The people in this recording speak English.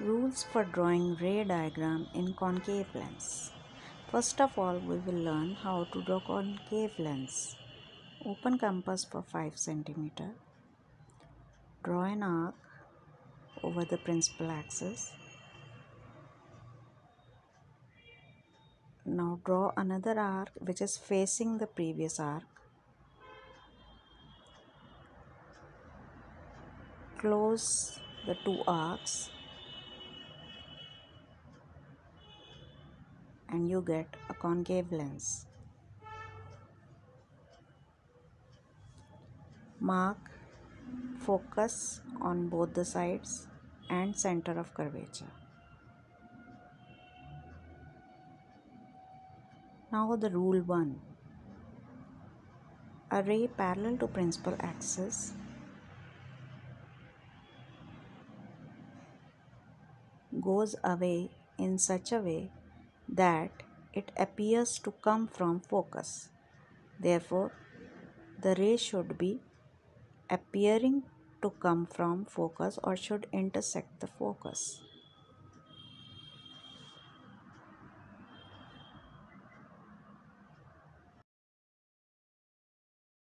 Rules for drawing ray diagram in concave lens. First of all, we will learn how to draw concave lens. Open compass for 5 cm. Draw an arc over the principal axis. Now draw another arc which is facing the previous arc. Close the two arcs and you get a concave lens. Mark focus on both the sides and center of curvature. Now the rule 1. A ray parallel to principal axis goes away in such a way that it appears to come from focus. Therefore, the ray should be appearing to come from focus or should intersect the focus.